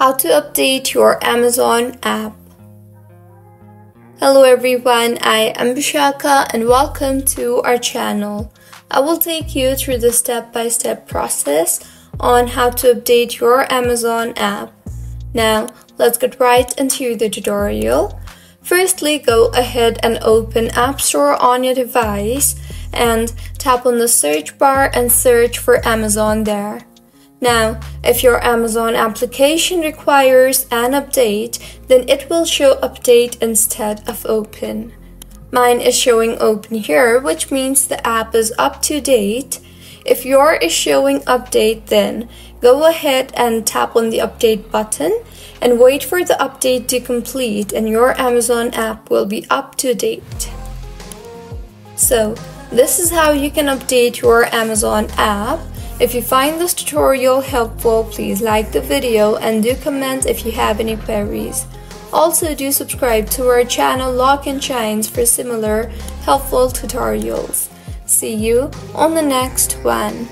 How to update your Amazon app. Hello everyone, I am Bishaka and welcome to our channel. I will take you through the step-by-step -step process on how to update your Amazon app. Now, let's get right into the tutorial. Firstly, go ahead and open App Store on your device and tap on the search bar and search for Amazon there. Now, if your Amazon application requires an update, then it will show update instead of open. Mine is showing open here, which means the app is up to date. If yours is showing update, then go ahead and tap on the update button and wait for the update to complete and your Amazon app will be up to date. So, this is how you can update your Amazon app. If you find this tutorial helpful, please like the video and do comment if you have any queries. Also do subscribe to our channel Login Giants for similar helpful tutorials. See you on the next one.